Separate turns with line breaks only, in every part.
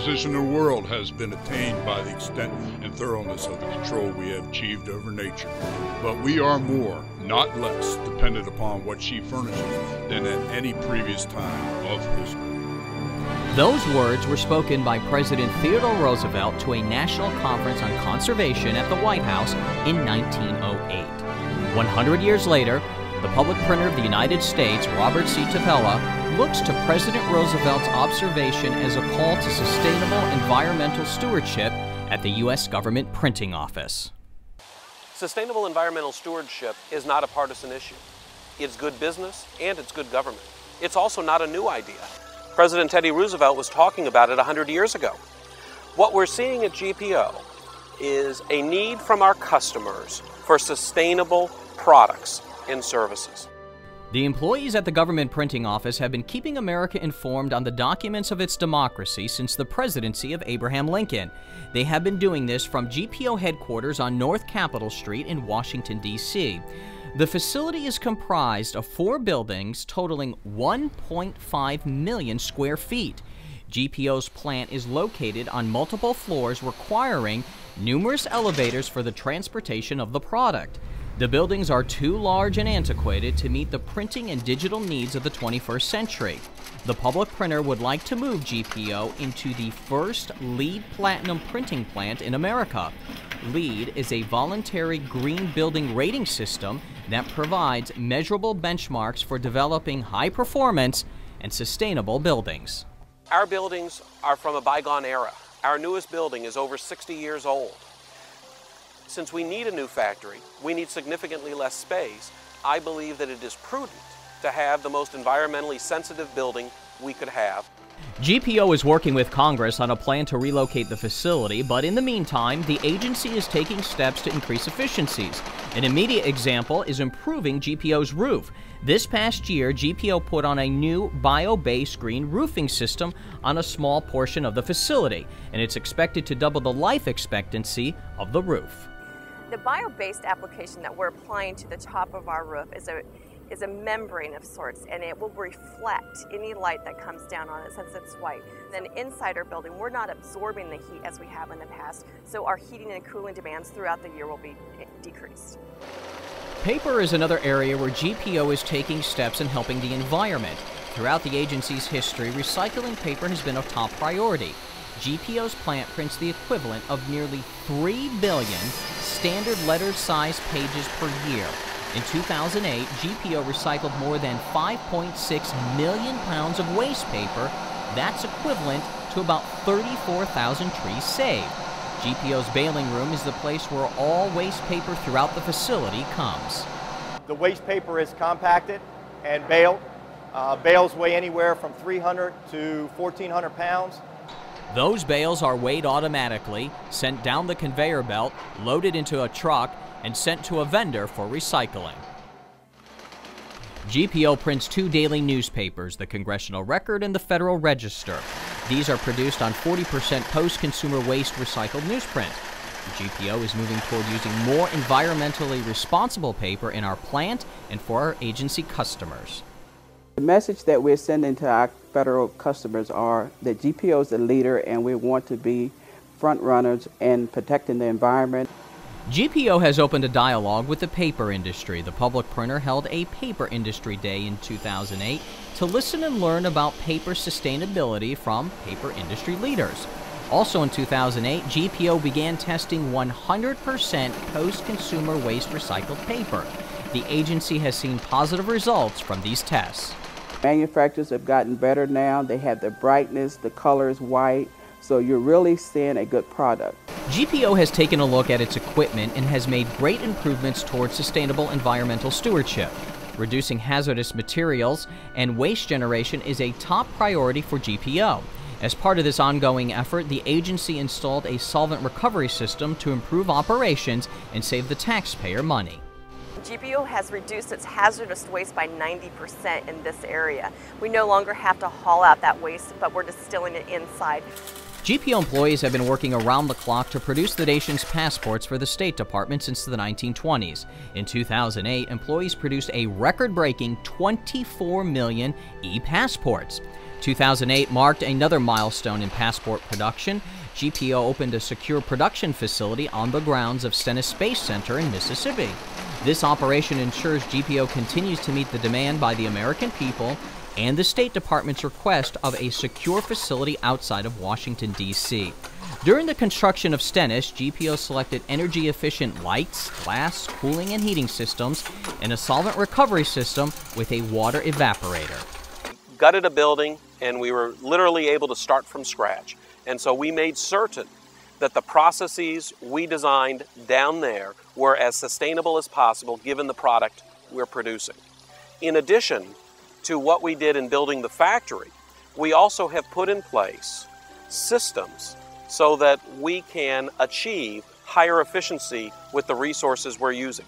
Position in the world has been attained by the extent and thoroughness of the control we have achieved over nature. But we are more, not less, dependent upon what she furnishes than at any previous time of history.
Those words were spoken by President Theodore Roosevelt to a national conference on conservation at the White House in 1908. 100 years later, the public printer of the United States, Robert C. Tapella, looks to President Roosevelt's observation as a call to sustainable environmental stewardship at the U.S. Government Printing Office.
Sustainable environmental stewardship is not a partisan issue. It's good business and it's good government. It's also not a new idea. President Teddy Roosevelt was talking about it 100 years ago. What we're seeing at GPO is a need from our customers for sustainable products services.
The employees at the government printing office have been keeping America informed on the documents of its democracy since the presidency of Abraham Lincoln. They have been doing this from GPO headquarters on North Capitol Street in Washington, D.C. The facility is comprised of four buildings totaling 1.5 million square feet. GPO's plant is located on multiple floors requiring numerous elevators for the transportation of the product. The buildings are too large and antiquated to meet the printing and digital needs of the 21st century. The public printer would like to move GPO into the first LEED Platinum printing plant in America. LEED is a voluntary green building rating system that provides measurable benchmarks for developing high performance and sustainable buildings.
Our buildings are from a bygone era. Our newest building is over 60 years old. Since we need a new factory, we need significantly less space, I believe that it is prudent to have the most environmentally sensitive building we could have.
GPO is working with Congress on a plan to relocate the facility, but in the meantime, the agency is taking steps to increase efficiencies. An immediate example is improving GPO's roof. This past year, GPO put on a new bio-based green roofing system on a small portion of the facility, and it's expected to double the life expectancy of the roof.
The bio-based application that we're applying to the top of our roof is a is a membrane of sorts and it will reflect any light that comes down on it since it's white. Then inside our building, we're not absorbing the heat as we have in the past, so our heating and cooling demands throughout the year will be eh, decreased.
Paper is another area where GPO is taking steps in helping the environment. Throughout the agency's history, recycling paper has been a top priority. GPO's plant prints the equivalent of nearly 3 billion standard letter size pages per year. In 2008, GPO recycled more than 5.6 million pounds of waste paper. That's equivalent to about 34,000 trees saved. GPO's baling room is the place where all waste paper throughout the facility comes.
The waste paper is compacted and baled. Uh, bales weigh anywhere from 300 to 1,400 pounds.
Those bales are weighed automatically, sent down the conveyor belt, loaded into a truck, and sent to a vendor for recycling. GPO prints two daily newspapers, the Congressional Record and the Federal Register. These are produced on 40% post-consumer waste recycled newsprint. GPO is moving toward using more environmentally responsible paper in our plant and for our agency customers.
The message that we're sending to our federal customers are that GPO is a leader and we want to be front runners in protecting the environment.
GPO has opened a dialogue with the paper industry. The public printer held a Paper Industry Day in 2008 to listen and learn about paper sustainability from paper industry leaders. Also in 2008, GPO began testing 100% post-consumer waste recycled paper. The agency has seen positive results from these tests.
Manufacturers have gotten better now. They have the brightness, the colors white, so you're really seeing a good product.
GPO has taken a look at its equipment and has made great improvements towards sustainable environmental stewardship. Reducing hazardous materials and waste generation is a top priority for GPO. As part of this ongoing effort, the agency installed a solvent recovery system to improve operations and save the taxpayer money.
GPO has reduced its hazardous waste by 90% in this area. We no longer have to haul out that waste, but we're distilling it inside.
GPO employees have been working around the clock to produce the nation's passports for the State Department since the 1920s. In 2008, employees produced a record breaking 24 million e passports. 2008 marked another milestone in passport production. GPO opened a secure production facility on the grounds of Stennis Space Center in Mississippi. This operation ensures GPO continues to meet the demand by the American people and the State Department's request of a secure facility outside of Washington, D.C. During the construction of Stennis, GPO selected energy efficient lights, glass, cooling, and heating systems, and a solvent recovery system with a water evaporator.
Gutted a building, and we were literally able to start from scratch. And so we made certain that the processes we designed down there were as sustainable as possible given the product we're producing. In addition, to what we did in building the factory, we also have put in place systems so that we can achieve higher efficiency with the resources we're using.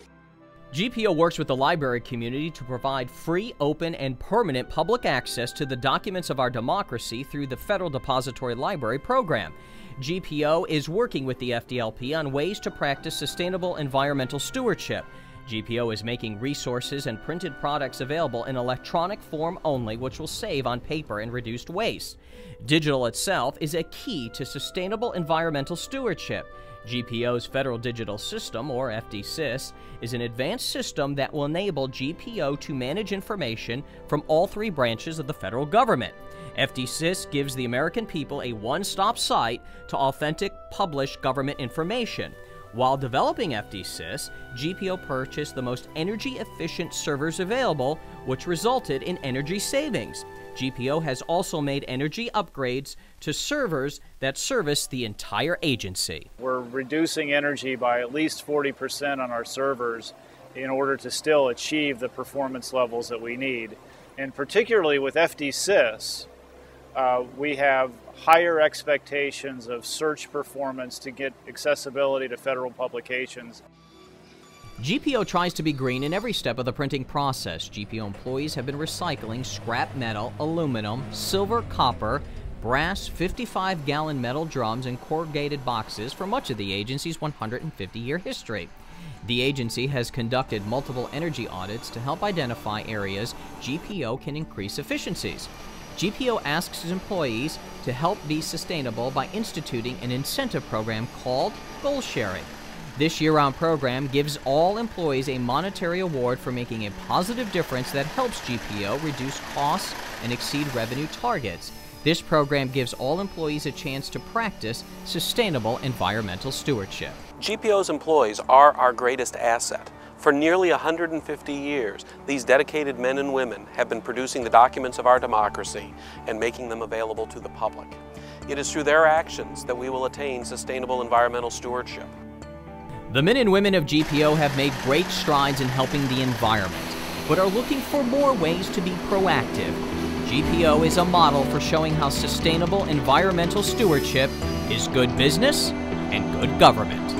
GPO works with the library community to provide free, open, and permanent public access to the documents of our democracy through the Federal Depository Library program. GPO is working with the FDLP on ways to practice sustainable environmental stewardship. GPO is making resources and printed products available in electronic form only, which will save on paper and reduced waste. Digital itself is a key to sustainable environmental stewardship. GPO's Federal Digital System, or FDSys, is an advanced system that will enable GPO to manage information from all three branches of the federal government. FDSys gives the American people a one stop site to authentic, published government information. While developing FDSys, GPO purchased the most energy efficient servers available, which resulted in energy savings. GPO has also made energy upgrades to servers that service the entire agency.
We're reducing energy by at least 40% on our servers in order to still achieve the performance levels that we need. And particularly with FDSys, uh, we have higher expectations of search performance to get accessibility to federal publications.
GPO tries to be green in every step of the printing process. GPO employees have been recycling scrap metal, aluminum, silver, copper, brass, 55 gallon metal drums, and corrugated boxes for much of the agency's 150 year history. The agency has conducted multiple energy audits to help identify areas GPO can increase efficiencies. GPO asks its employees to help be sustainable by instituting an incentive program called Goal Sharing. This year round program gives all employees a monetary award for making a positive difference that helps GPO reduce costs and exceed revenue targets. This program gives all employees a chance to practice sustainable environmental stewardship.
GPO's employees are our greatest asset. For nearly 150 years, these dedicated men and women have been producing the documents of our democracy and making them available to the public. It is through their actions that we will attain sustainable environmental stewardship.
The men and women of GPO have made great strides in helping the environment, but are looking for more ways to be proactive. GPO is a model for showing how sustainable environmental stewardship is good business and good government.